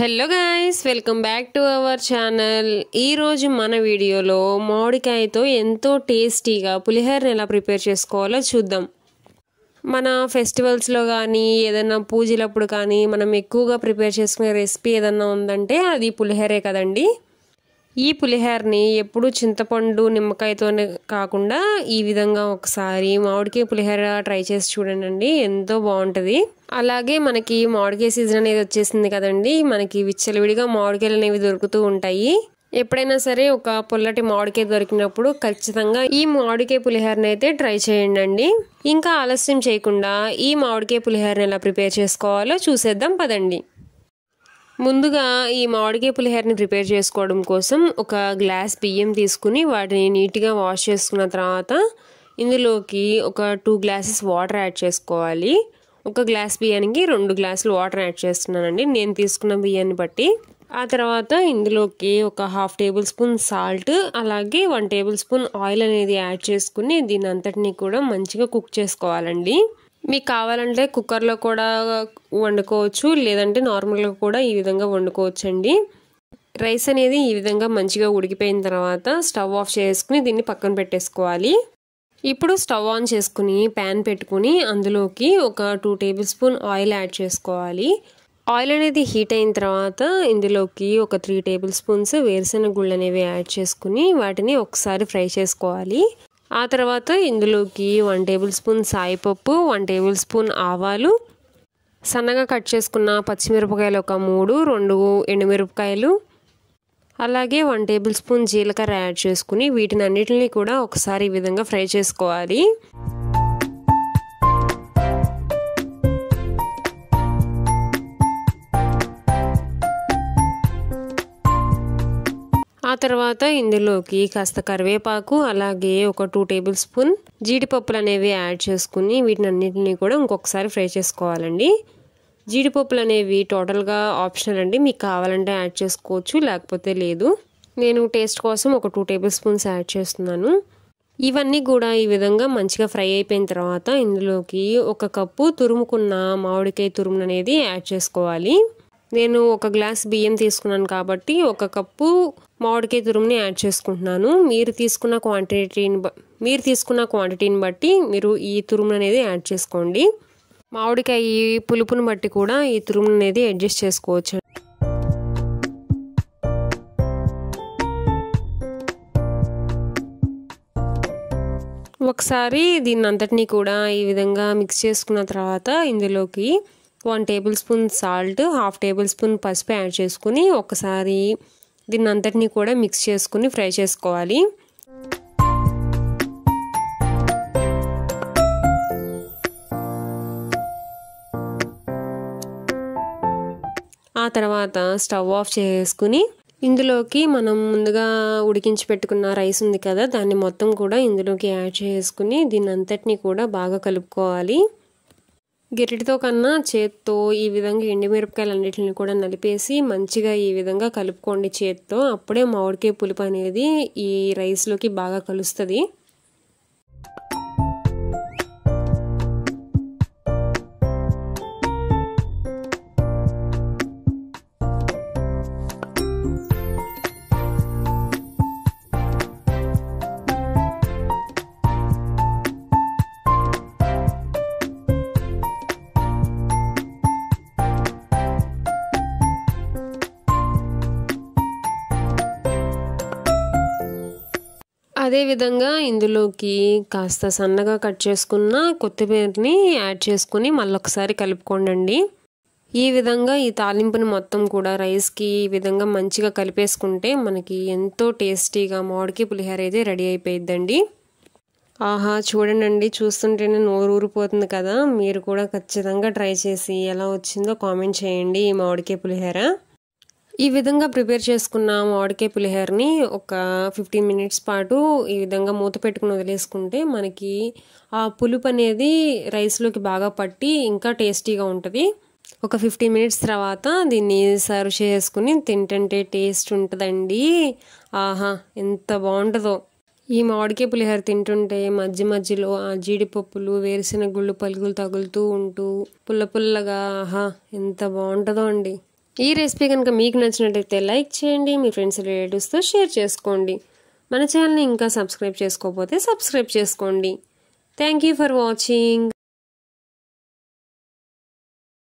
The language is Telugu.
Hello guys welcome back to our channel ఈరోజు మన వీడియోలో మామిడికాయతో ఎంతో టేస్టీగా పులిహోరని ఎలా ప్రిపేర్ చేసుకోవాలో చూద్దాం. మన ఫెస్టివల్స్లో కానీ ఏదైనా పూజలప్పుడు కానీ మనం ఎక్కువగా ప్రిపేర్ చేసుకునే రెసిపీ ఏదైనా ఉందంటే అది పులిహోరే కదండీ. ఈ పులిహోరని ఎప్పుడు చింతపండు నిమ్మకాయతోనే కాకుండా ఈ విధంగా ఒకసారి మామిడికాయ పులిహోర ట్రై చేసి చూడండి ఎంతో బాగుంటుంది. అలాగే మనకి మామిడికాయ సీజన్ అనేది వచ్చేసింది కదండి. మనకి విచ్చలవిడిగా మామిడికాయలు అనేవి దొరుకుతూ ఉంటాయి. ఎప్పుడైనా సరే ఒక పుల్లటి మామిడికాయ దొరికినప్పుడు ఖచ్చితంగా ఈ మామిడికాయ పులిహోరని అయితే ట్రై చేయండి ఇంకా ఆలస్యం చేయకుండా ఈ మామిడికాయ పులిహోరని ఎలా ప్రిపేర్ చేసుకోవాలో చూసేద్దాం పదండి. ముందుగా ఈ మామిడికాయ పులిహోరని ప్రిపేర్ చేసుకోవడం కోసం ఒక గ్లాస్ బియ్యం తీసుకుని వాటిని నీట్గా వాష్ చేసుకున్న తర్వాత ఇందులోకి ఒక టూ గ్లాసెస్ వాటర్ యాడ్ చేసుకోవాలి. ఒక గ్లాస్ బియ్యానికి రెండు గ్లాసులు వాటర్ యాడ్ చేస్తున్నానండి. నేను తీసుకున్న బియ్యాన్ని బట్టి. ఆ తర్వాత ఇందులోకి ఒక హాఫ్ టేబుల్ స్పూన్ సాల్ట్ అలాగే వన్ టేబుల్ స్పూన్ ఆయిల్ అనేది యాడ్ చేసుకుని దీని అంతటిని కూడా మంచిగా కుక్ చేసుకోవాలండి. మీకు కావాలంటే కుక్కర్లో కూడా వండుకోవచ్చు లేదంటే నార్మల్గా కూడా ఈ విధంగా వండుకోవచ్చు అండి రైస్ అనేది ఈ విధంగా మంచిగా ఉడికిపోయిన తర్వాత స్టవ్ ఆఫ్ చేసుకుని దీన్ని పక్కన పెట్టేసుకోవాలి. ఇప్పుడు స్టవ్ ఆన్ చేసుకుని ప్యాన్ పెట్టుకుని అందులోకి ఒక two tablespoon oil add చేసుకోవాలి. ఆయిల్ అనేది హీట్ అయిన తర్వాత ఇందులోకి ఒక త్రీ టేబుల్ స్పూన్స్ వేరుశెనగ గుళ్ళు అనేవి యాడ్ చేసుకుని వాటిని ఒకసారి ఫ్రై చేసుకోవాలి. ఆ తర్వాత ఇందులోకి వన్ టేబుల్ స్పూన్ సాయిపప్పు వన్ టేబుల్ స్పూన్ ఆవాలు. సన్నగా కట్ చేసుకున్న పచ్చిమిరపకాయలు ఒక మూడు రెండు ఎండుమిరపకాయలు. అలాగే వన్ టేబుల్ స్పూన్ జీలకర్ర యాడ్ చేసుకుని వీటిని అన్నిటిని కూడా ఒకసారి ఈ విధంగా ఫ్రై చేసుకోవాలి. ఆ తర్వాత ఇందులోకి కాస్త కరివేపాకు అలాగే ఒక టూ టేబుల్ స్పూన్ జీడిపప్పులు అనేవి యాడ్ చేసుకుని వీటిని అన్నింటినీ కూడా ఇంకొకసారి ఫ్రై చేసుకోవాలండి. జీడిపప్పులు అనేవి టోటల్గా ఆప్షనల్ అండి. మీకు కావాలంటే యాడ్ చేసుకోవచ్చు లేకపోతే లేదు. నేను టేస్ట్ కోసం ఒక టూ టేబుల్ స్పూన్స్ యాడ్ చేస్తున్నాను. ఇవన్నీ కూడా ఈ విధంగా మంచిగా ఫ్రై అయిపోయిన తర్వాత ఇందులోకి ఒక కప్పు తురుముకున్న మామిడికాయ తురుము అనేది యాడ్ చేసుకోవాలి. నేను ఒక గ్లాస్ బియ్యం తీసుకున్నాను కాబట్టి ఒక కప్పు మామిడికాయ తురుముని యాడ్ చేసుకుంటున్నాను. మీరు తీసుకున్న క్వాంటిటీని మీరు తీసుకున్న క్వాంటిటీని బట్టి మీరు ఈ తురుము అనేది యాడ్ చేసుకోండి. మామిడికాయ పులుపుని బట్టి కూడా ఈ తురుము అనేది అడ్జస్ట్ చేసుకోవచ్చు. ఒకసారి దీన్ని అంతటినీ కూడా ఈ విధంగా మిక్స్ చేసుకున్న తర్వాత ఇందులోకి one tablespoon salt half tablespoon పసుపు యాడ్ చేసుకుని ఒకసారి దీన్ని అంతటినీ కూడా మిక్స్ చేసుకుని ఫ్రై చేసుకోవాలి. ఆ తర్వాత స్టవ్ ఆఫ్ చేసుకుని ఇందులోకి మనం ముందుగా ఉడికించి పెట్టుకున్న రైస్ ఉంది కదా దాన్ని మొత్తం కూడా ఇందులోకి యాడ్ చేసుకుని దీని అంతటిని కూడా బాగా కలుపుకోవాలి. గిరిటితో కన్నా చేత్తో ఈ విధంగా ఎండుమిరపకాయలు అన్నిటిని కూడా నలిపేసి మంచిగా ఈ విధంగా కలుపుకోండి చేత్తో. అప్పుడే మామిడికాయ పులుపు అనేది ఈ రైస్లోకి బాగా కలుస్తుంది. అదేవిధంగా ఇందులోకి కాస్త సన్నగా కట్ చేసుకున్న కొత్తిమీరని యాడ్ చేసుకుని మళ్ళొకసారి కలుపుకోండి ఈ విధంగా ఈ తాలింపుని మొత్తం కూడా రైస్కి ఈ విధంగా మంచిగా కలిపేసుకుంటే మనకి ఎంతో టేస్టీగా మామిడికి పులిహోర అయితే రెడీ అయిపోయిద్దండి. ఆహా చూడండి చూస్తుంటేనే నోరు ఊరిపోతుంది కదా. మీరు కూడా ఖచ్చితంగా ట్రై చేసి ఎలా వచ్చిందో కామెంట్ చేయండి ఈ మామిడికాయ పులిహోర. ఈ విధంగా ప్రిపేర్ చేసుకున్న మామిడికాయ పులిహోరని ఒక ఫిఫ్టీన్ మినిట్స్ పాటు ఈ విధంగా మూత పెట్టుకుని వదిలేసుకుంటే మనకి ఆ పులుపు అనేది రైస్లోకి బాగా పట్టి ఇంకా టేస్టీగా ఉంటుంది. ఒక ఫిఫ్టీన్ మినిట్స్ తర్వాత దీన్ని సర్వ్ చేసుకుని తింటుంటే టేస్ట్ ఉంటుందండి. ఆహా ఎంత బాగుంటుందో. ఈ మామిడికాయ పులిహోర తింటుంటే మధ్య మధ్యలో ఆ జీడిపప్పులు వేరుశెనగ గుళ్ళు పలుగులు తగులుతూ ఉంటూ పుల్ల పుల్లగా ఆహా ఎంత బాగుంటుందో అండి. ఈ రెసిపీ కనుక మీకు నచ్చినట్టయితే లైక్ చేయండి మీ ఫ్రెండ్స్ రిలేటివ్స్తో షేర్ చేసుకోండి. మన ఛానల్ని ఇంకా సబ్స్క్రైబ్ చేసుకోకపోతే సబ్స్క్రైబ్ చేసుకోండి. Thank you for watching.